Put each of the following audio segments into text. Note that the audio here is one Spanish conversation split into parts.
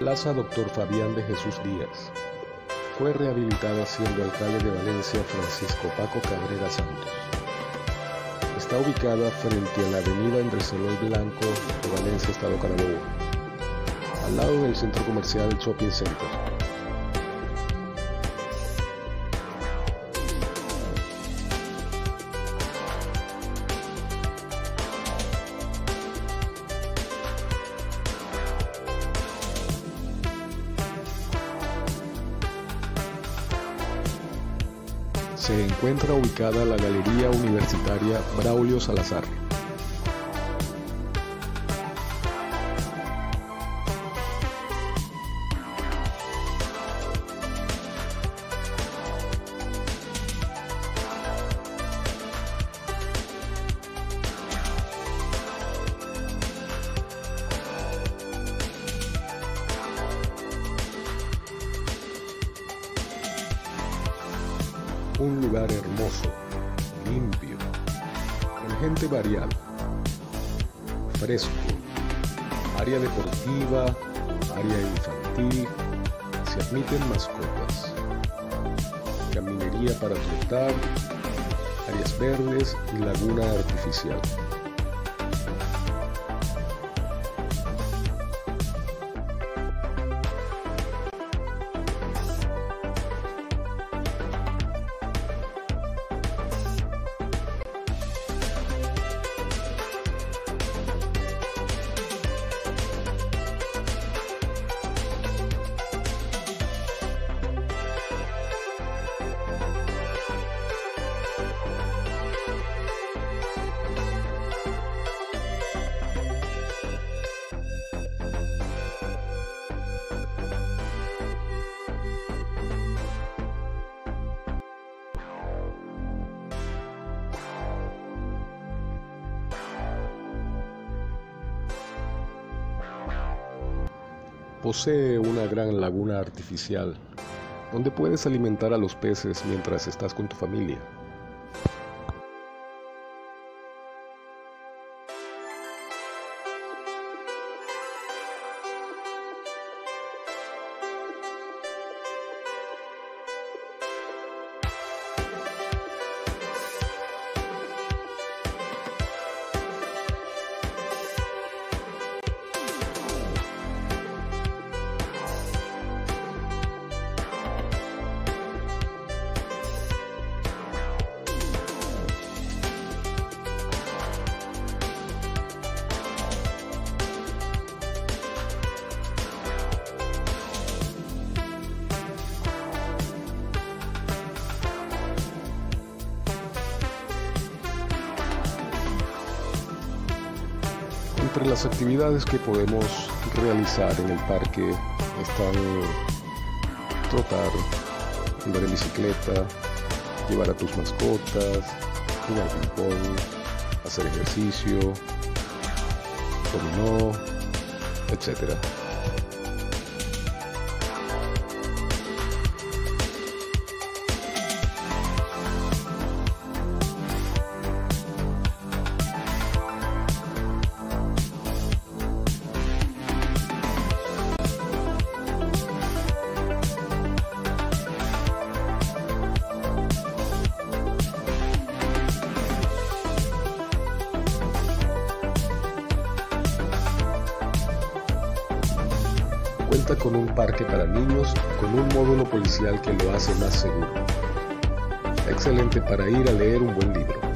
Plaza Dr. Fabián de Jesús Díaz. Fue rehabilitada siendo alcalde de Valencia Francisco Paco Cabrera Santos. Está ubicada frente a la avenida Andrés Eloy Blanco de Valencia, Estado Carabobo, al lado del centro comercial Shopping Center. Se encuentra ubicada la Galería Universitaria Braulio Salazar. Un lugar hermoso, limpio, con gente variada, fresco, área deportiva, área infantil, se admiten mascotas, caminería para trotar, áreas verdes y laguna artificial. Posee una gran laguna artificial donde puedes alimentar a los peces mientras estás con tu familia. Entre las actividades que podemos realizar en el parque están trotar, andar en bicicleta, llevar a tus mascotas, jugar ping-pong, hacer ejercicio, dominó, etc. Con un parque para niños con un módulo policial que lo hace más seguro. Excelente para ir a leer un buen libro.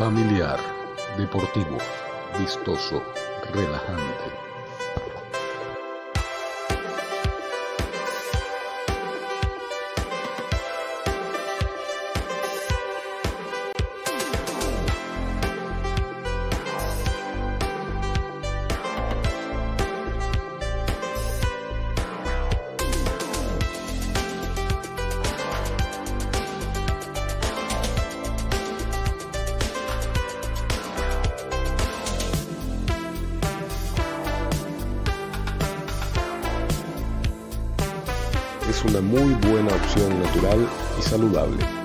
Familiar, deportivo, vistoso, relajante. Es una muy buena opción natural y saludable.